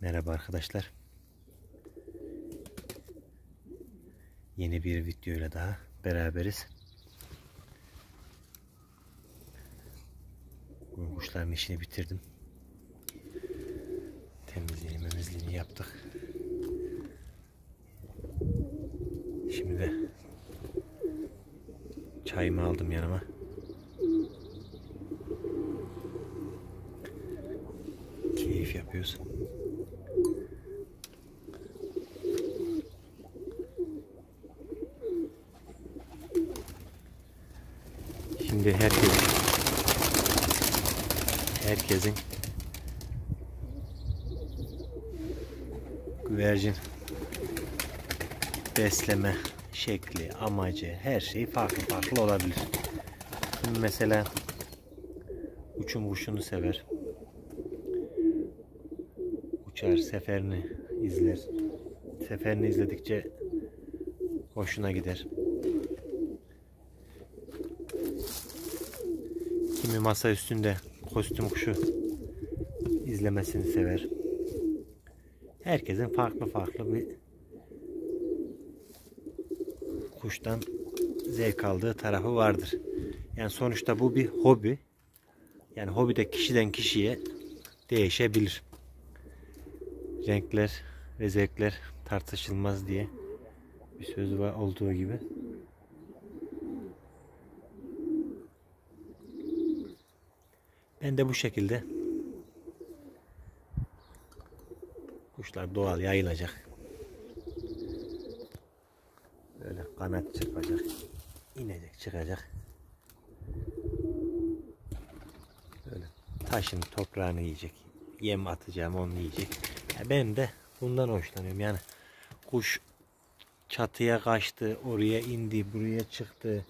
Merhaba arkadaşlar. Yeni bir videoyla daha beraberiz. Bugün kuşların işini bitirdim. Temizliğini memizliğini yaptık. Şimdi de çayımı aldım yanıma. Keyif yapıyoruz. Şimdi herkes herkesin güvercin besleme şekli, amacı, her şey farklı farklı olabilir. Şimdi mesela uçum kuşunu sever. Uçar, seferini izler. Seferini izledikçe hoşuna gider. Kimi masa üstünde kostüm kuşu izlemesini sever. Herkesin farklı farklı bir kuştan zevk aldığı tarafı vardır. Yani sonuçta bu bir hobi. Yani hobi de kişiden kişiye değişebilir. Renkler ve zevkler tartışılmaz diye bir söz var olduğu gibi. Ben de bu şekilde kuşlar doğal yayılacak. Böyle kanat çıkacak. inecek çıkacak. Böyle taşın toprağını yiyecek. Yem atacağım onu yiyecek. Ya ben de bundan hoşlanıyorum. Yani kuş çatıya kaçtı, oraya indi, buraya çıktı,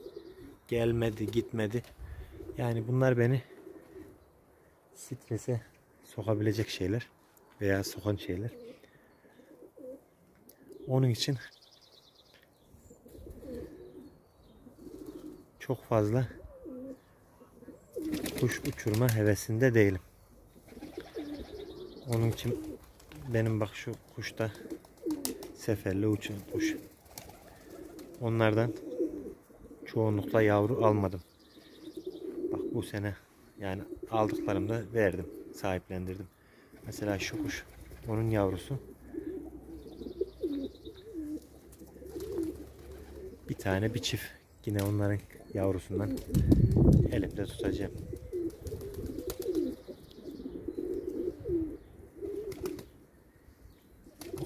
gelmedi, gitmedi. Yani bunlar beni strese sokabilecek şeyler veya sokan şeyler. Onun için çok fazla kuş uçurma hevesinde değilim. Onun için benim bak şu kuşta seferli uçan kuş. Onlardan çoğunlukla yavru almadım. Bak bu sene yani aldıklarımda verdim, sahiplendirdim. Mesela şu kuş, onun yavrusu. Bir tane bir çift. Yine onların yavrusundan elimde tutacağım.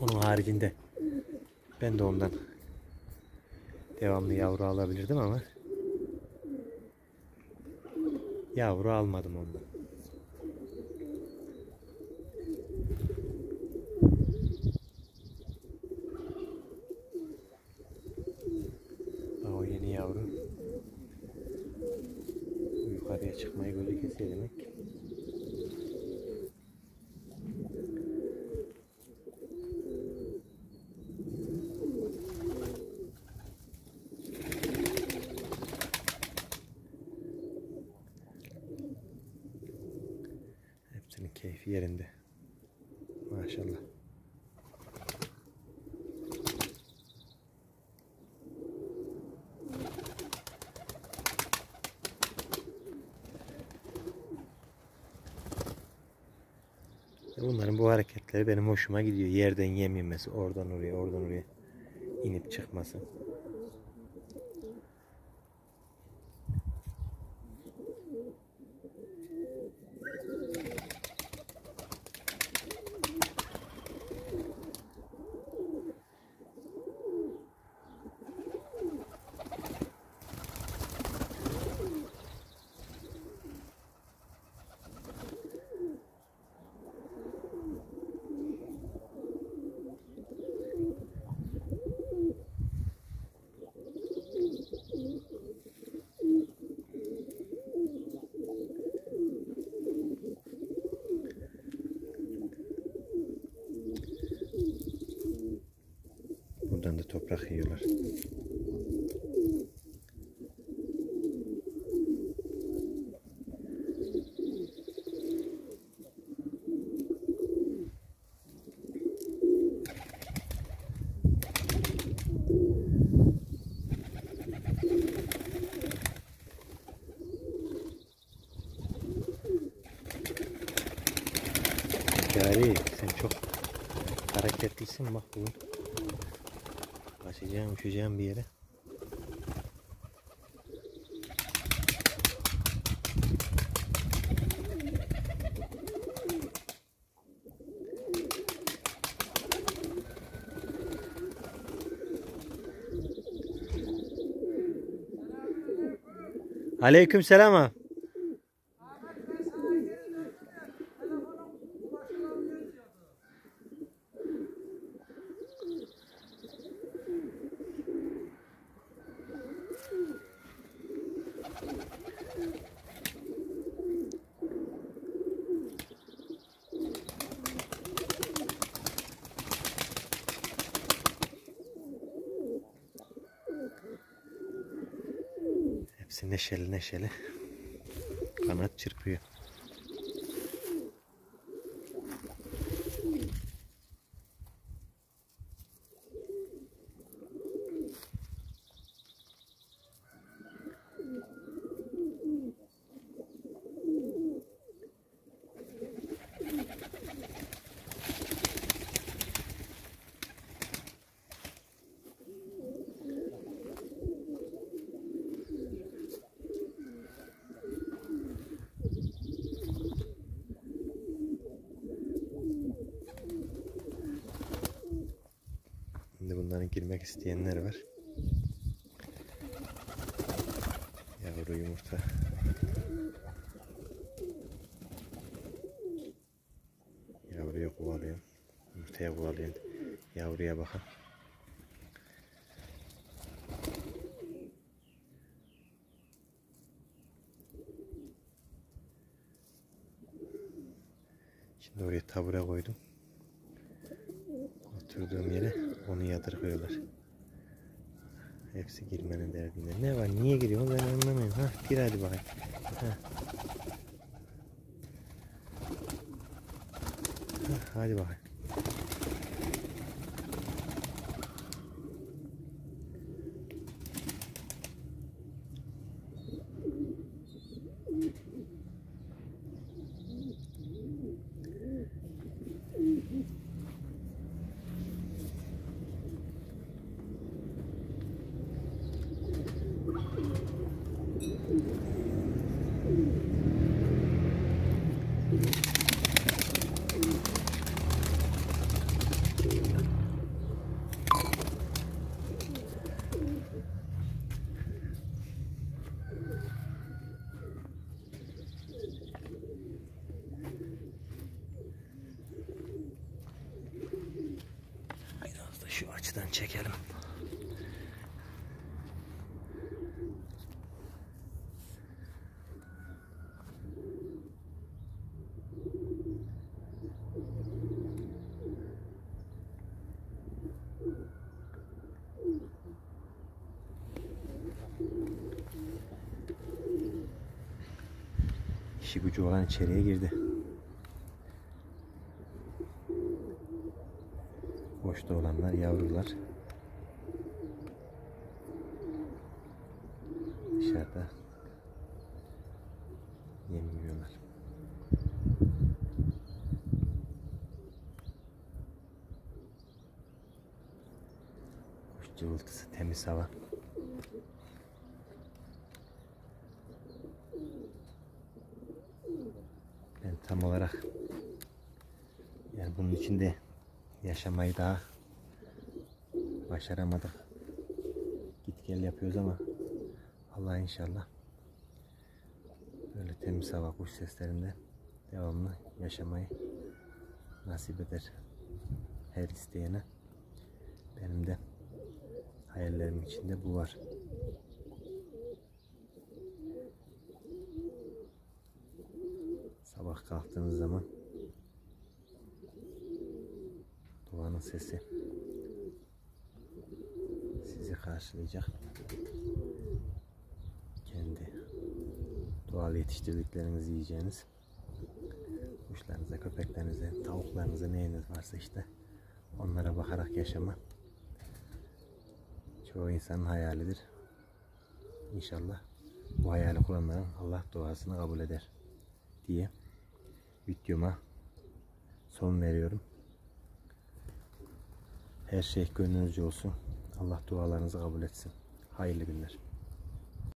Onun haricinde ben de ondan devamlı yavru alabilirdim ama yavru almadım ondan. Yerinde. Maşallah. Bunların bu hareketleri benim hoşuma gidiyor. Yerden yem yemesi, oradan oraya, oradan oraya inip çıkması. yaprak yiyorlar. Gari sen çok hareketlisin bak bugün. Kaçacağım uçacağım bir yere. Aleyküm selam neşeli neşeli. Kanat çırpıyor. Şimdi bunların girmek isteyenler var. Yavru yumurta. Yavruya kovalıyor. Yumurtaya kovalıyor. Yavruya bakın. Şimdi oraya tabure koydum. Oturduğum yere onu yadırgıyorlar. Hepsi girmenin derdinde. Ne var? Niye giriyor? Ben anlamıyorum. Ha, gir hadi bakayım. Ha. Ha, hadi bakayım. Açıdan çekelim. İşi gücü olan içeriye girdi. Boşta olanlar yavrular. Dışarıda yem yiyorlar. Kuş cıvıltısı, temiz hava. Ben tam olarak yani bunun içinde yaşamayı daha başaramadık. Git gel yapıyoruz ama Allah inşallah böyle temiz hava kuş seslerinde devamlı yaşamayı nasip eder her isteyene. Benim de hayallerim içinde bu var. Sabah kalktığınız zaman sesi sizi karşılayacak. Kendi doğal yetiştirdiklerinizi yiyeceğiniz kuşlarınıza, köpeklerinize, tavuklarınıza neyiniz varsa işte onlara bakarak yaşama çoğu insanın hayalidir. İnşallah bu hayali kuranların Allah duasını kabul eder diye videoma son veriyorum. Her şey gönlünüzce olsun. Allah dualarınızı kabul etsin. Hayırlı günler.